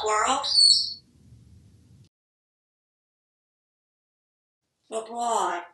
squirrel? But?